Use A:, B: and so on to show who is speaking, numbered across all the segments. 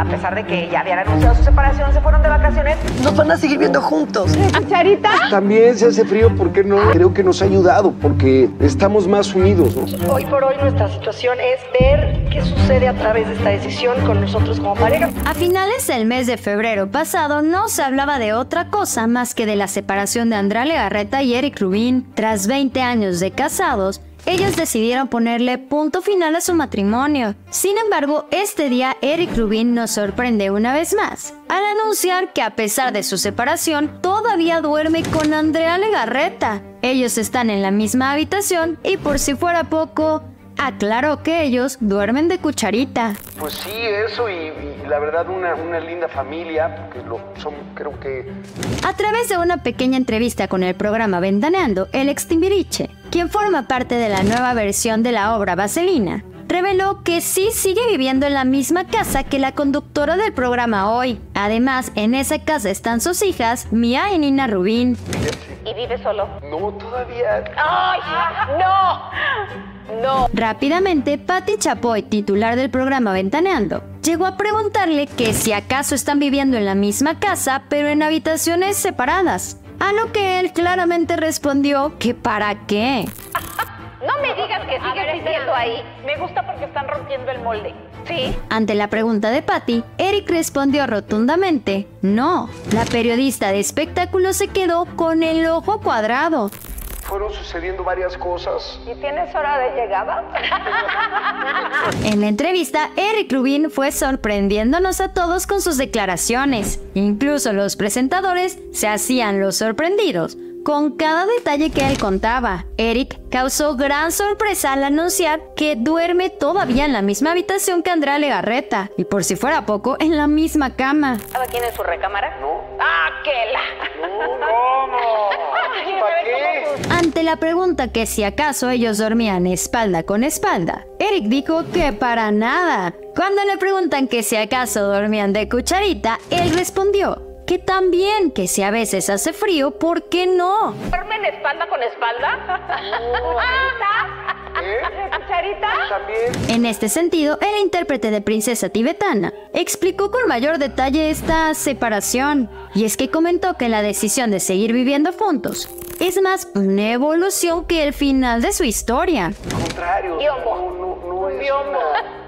A: a pesar de que ya habían anunciado su separación, se fueron de vacaciones.
B: Nos van a seguir viendo juntos.
C: ¿Charita?
D: También se hace frío, ¿por qué no? Creo que nos ha ayudado porque estamos más unidos, ¿no?
B: Hoy por hoy nuestra situación es ver qué sucede a través de esta decisión con nosotros como pareja.
E: A finales del mes de febrero pasado no se hablaba de otra cosa más que de la separación de Andrea Legarreta y Eric Rubin. Tras 20 años de casados, ellos decidieron ponerle punto final a su matrimonio. Sin embargo, este día Eric Rubin nos sorprende una vez más al anunciar que a pesar de su separación, todavía duerme con Andrea Legarreta. Ellos están en la misma habitación y por si fuera poco, aclaró que ellos duermen de cucharita.
D: Pues sí, eso y, la verdad una, una, linda familia, porque lo son, creo que...
E: A través de una pequeña entrevista con el programa Ventaneando, el ex Timbiriche, quien forma parte de la nueva versión de la obra Vaselina, reveló que sí sigue viviendo en la misma casa que la conductora del programa hoy. Además, en esa casa están sus hijas, Mia y Nina Rubín.
A: ¿Y vive solo?
D: No, todavía...
A: ¡Ay! ¡No! No.
E: Rápidamente, Patti Chapoy, titular del programa Ventaneando, llegó a preguntarle que si acaso están viviendo en la misma casa, pero en habitaciones separadas. A lo que él claramente respondió que para qué.
A: No me digas que sigues viviendo ahí. Me gusta porque están rompiendo el molde. Sí.
E: Ante la pregunta de Patty, Eric respondió rotundamente, no. La periodista de espectáculos se quedó con el ojo cuadrado.
D: Fueron sucediendo varias cosas.
A: ¿Y tienes hora de llegada?
E: En la entrevista, Eric Rubin fue sorprendiéndonos a todos con sus declaraciones. Incluso los presentadores se hacían los sorprendidos con cada detalle que él contaba. Eric causó gran sorpresa al anunciar que duerme todavía en la misma habitación que Andrea Legarreta y por si fuera poco, en la misma cama.
A: ¿Cada quien en su recámara?
D: No.
A: ¡Ah, qué la!
D: No, no, no.
E: Ante la pregunta que si acaso ellos dormían espalda con espalda, Eric dijo que para nada. Cuando le preguntan que si acaso dormían de cucharita, él respondió que también, que si a veces hace frío, ¿por qué no?
A: ¿Duermen espalda con espalda?
D: ¿Eh?
A: ¿Cucharita?
D: También.
E: En este sentido, el intérprete de Princesa Tibetana explicó con mayor detalle esta separación, y es que comentó que la decisión de seguir viviendo juntos es más una evolución que el final de su historia.
D: Al contrario.
A: Biombo.
D: No, no, no es
A: Biombo.
D: una...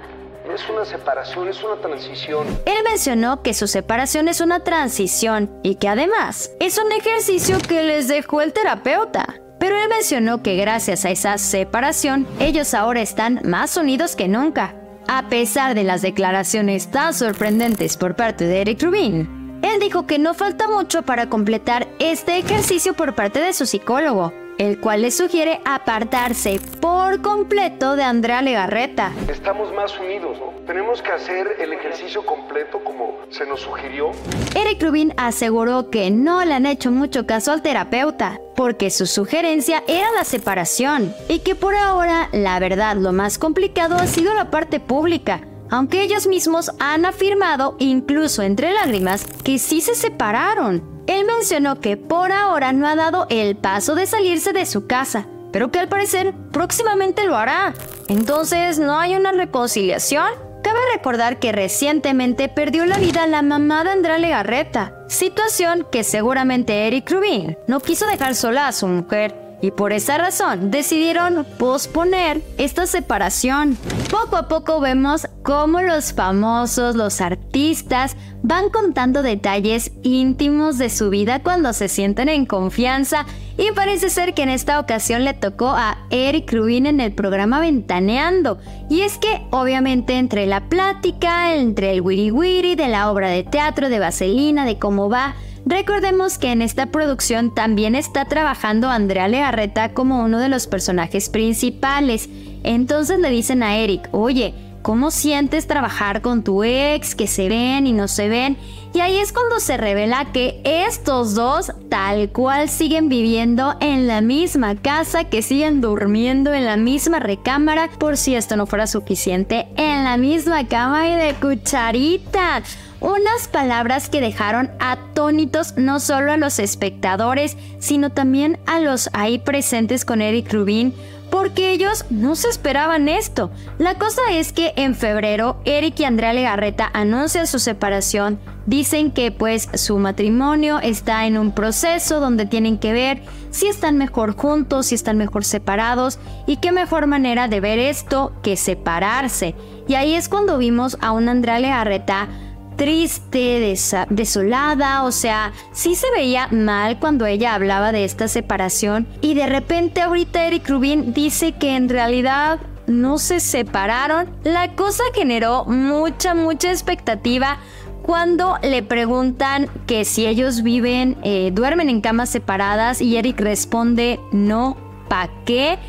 D: No es una separación, es una transición.
E: Él mencionó que su separación es una transición y que además es un ejercicio que les dejó el terapeuta. Pero él mencionó que gracias a esa separación, ellos ahora están más unidos que nunca. A pesar de las declaraciones tan sorprendentes por parte de Eric Rubin, él dijo que no falta mucho para completar este ejercicio por parte de su psicólogo, el cual le sugiere apartarse por completo de Andrea Legarreta.
D: Estamos más unidos, ¿no? Tenemos que hacer el ejercicio completo como se nos sugirió.
E: Eric Rubin aseguró que no le han hecho mucho caso al terapeuta, porque su sugerencia era la separación, y que por ahora, la verdad, lo más complicado ha sido la parte pública, aunque ellos mismos han afirmado, incluso entre lágrimas, que sí se separaron. Él mencionó que por ahora no ha dado el paso de salirse de su casa, pero que al parecer próximamente lo hará. Entonces, ¿no hay una reconciliación? Cabe recordar que recientemente perdió la vida la mamá de Andrea Legarreta, situación que seguramente Eric Rubin no quiso dejar sola a su mujer y por esa razón decidieron posponer esta separación. Poco a poco vemos cómo los famosos, los artistas, van contando detalles íntimos de su vida cuando se sienten en confianza y parece ser que en esta ocasión le tocó a Eric Rubin en el programa Ventaneando. Y es que obviamente entre la plática, entre el wiri wiri de la obra de teatro de Vaselina, de cómo va, Recordemos que en esta producción también está trabajando Andrea Legarreta como uno de los personajes principales. Entonces le dicen a Eric, oye, ¿cómo sientes trabajar con tu ex, que se ven y no se ven? Y ahí es cuando se revela que estos dos tal cual siguen viviendo en la misma casa, que siguen durmiendo en la misma recámara, por si esto no fuera suficiente, en la misma cama y de cucharita. Unas palabras que dejaron atónitos no solo a los espectadores, sino también a los ahí presentes con Eric Rubin, porque ellos no se esperaban esto. La cosa es que en febrero Eric y Andrea Legarreta anuncian su separación, dicen que pues su matrimonio está en un proceso donde tienen que ver si están mejor juntos, si están mejor separados y qué mejor manera de ver esto que separarse. Y ahí es cuando vimos a un Andrea Legarreta triste, desolada, o sea, sí se veía mal cuando ella hablaba de esta separación y de repente ahorita Eric Rubin dice que en realidad no se separaron. La cosa generó mucha, mucha expectativa cuando le preguntan que si ellos viven, eh, duermen en camas separadas y Eric responde no, ¿pa' qué?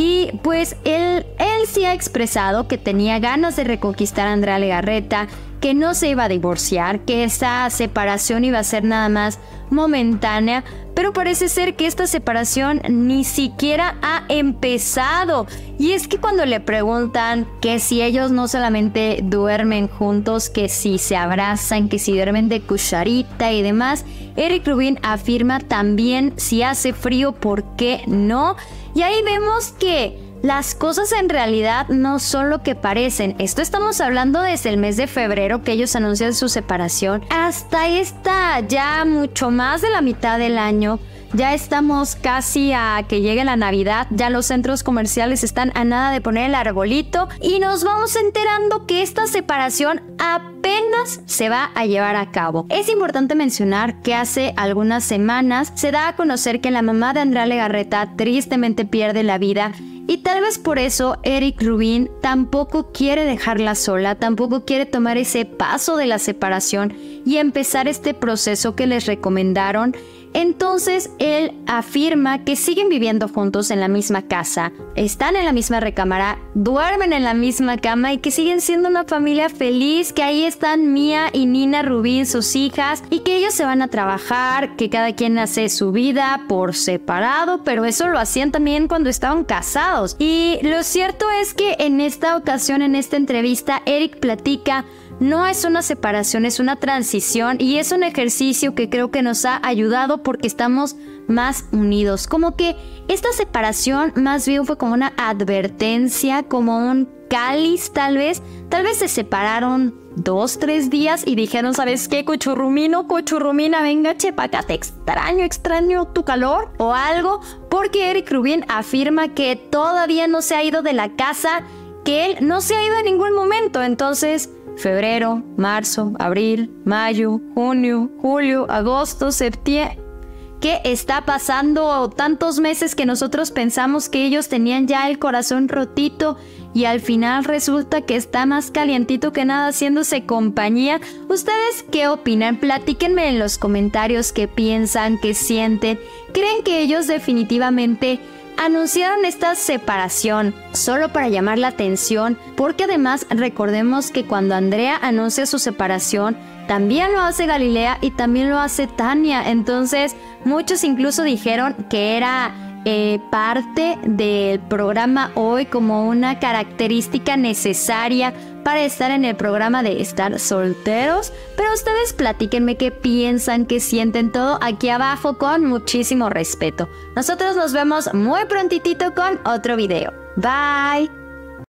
E: Y pues él, él sí ha expresado que tenía ganas de reconquistar a Andrea Legarreta, que no se iba a divorciar, que esa separación iba a ser nada más momentánea, pero parece ser que esta separación ni siquiera ha empezado. Y es que cuando le preguntan que si ellos no solamente duermen juntos, que si se abrazan, que si duermen de cucharita y demás, Eric Rubin afirma también si hace frío, ¿por qué no? Y ahí vemos que las cosas en realidad no son lo que parecen. Esto estamos hablando desde el mes de febrero que ellos anuncian su separación hasta esta ya mucho más de la mitad del año. Ya estamos casi a que llegue la Navidad, ya los centros comerciales están a nada de poner el arbolito y nos vamos enterando que esta separación apenas se va a llevar a cabo. Es importante mencionar que hace algunas semanas se da a conocer que la mamá de Andrea Legarreta tristemente pierde la vida y tal vez por eso Eric Rubin tampoco quiere dejarla sola, tampoco quiere tomar ese paso de la separación y empezar este proceso que les recomendaron entonces él afirma que siguen viviendo juntos en la misma casa, están en la misma recámara, duermen en la misma cama y que siguen siendo una familia feliz, que ahí están Mía y Nina Rubín, sus hijas, y que ellos se van a trabajar, que cada quien hace su vida por separado, pero eso lo hacían también cuando estaban casados. Y lo cierto es que en esta ocasión, en esta entrevista, Eric platica no es una separación, es una transición y es un ejercicio que creo que nos ha ayudado porque estamos más unidos. Como que esta separación más bien fue como una advertencia, como un cáliz tal vez. Tal vez se separaron dos, tres días y dijeron, ¿sabes qué, cochurrumino, cochurrumina? Venga, chepaca, te extraño, extraño tu calor o algo. Porque Eric Rubin afirma que todavía no se ha ido de la casa, que él no se ha ido en ningún momento. Entonces febrero, marzo, abril, mayo, junio, julio, agosto, septiembre. ¿Qué está pasando tantos meses que nosotros pensamos que ellos tenían ya el corazón rotito y al final resulta que está más calientito que nada haciéndose compañía? ¿Ustedes qué opinan? Platíquenme en los comentarios qué piensan, qué sienten. ¿Creen que ellos definitivamente anunciaron esta separación solo para llamar la atención, porque además recordemos que cuando Andrea anuncia su separación, también lo hace Galilea y también lo hace Tania. Entonces, muchos incluso dijeron que era eh, parte del programa hoy como una característica necesaria para estar en el programa de estar solteros. Pero ustedes platíquenme qué piensan, qué sienten todo aquí abajo con muchísimo respeto. Nosotros nos vemos muy prontitito con otro video. Bye.